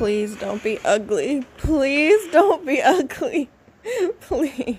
Please don't be ugly. Please don't be ugly. Please.